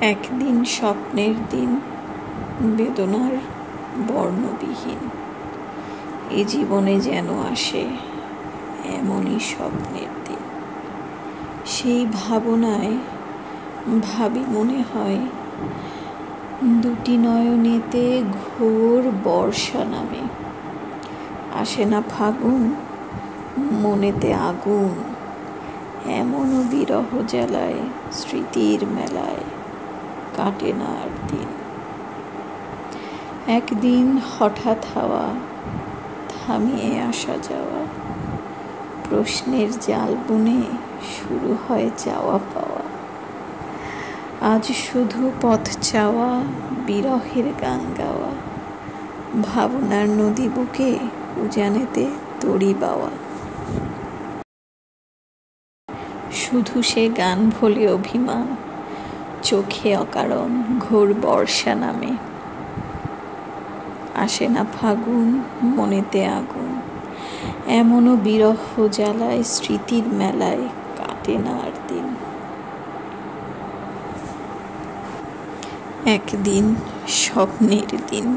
একদিন স্বপ্নের দিন, বেদনার বর্ণবিহীন। এ জীবনে যেন আসে এমনই স্বপ্নের দিন। সেই ভাবনায় ভাবি মনে হয়, দুটি নয়নেতে ঘোর বর্ষা নামে। আসে না ফাগুন, মনেতে আগুন। এমনও বিরহ জ্বালায় স্মৃতির মেলায়। কাটে না আর দিন। একদিন হঠাৎ হাওয়া, থামিয়ে আসা যাওয়া, প্রশ্নের জাল বুনে শুরু হয় যাওয়া পাওয়া। আজ শুধু পথ চাওয়া, বিরহের গান গাওয়া, ভাবনার নদী বুকে উজানেতে তড়ি বাওয়া। শুধু সে গান ভোলে অভিমান চোখে অকারণ ঘোর বর্ষা নামে। আসে না ফাগুন, মনেতে আগুন। এমনও বিরহ জ্বালায় স্মৃতির মেলায় কাটে না আর দিন। একদিন স্বপ্নের দিন।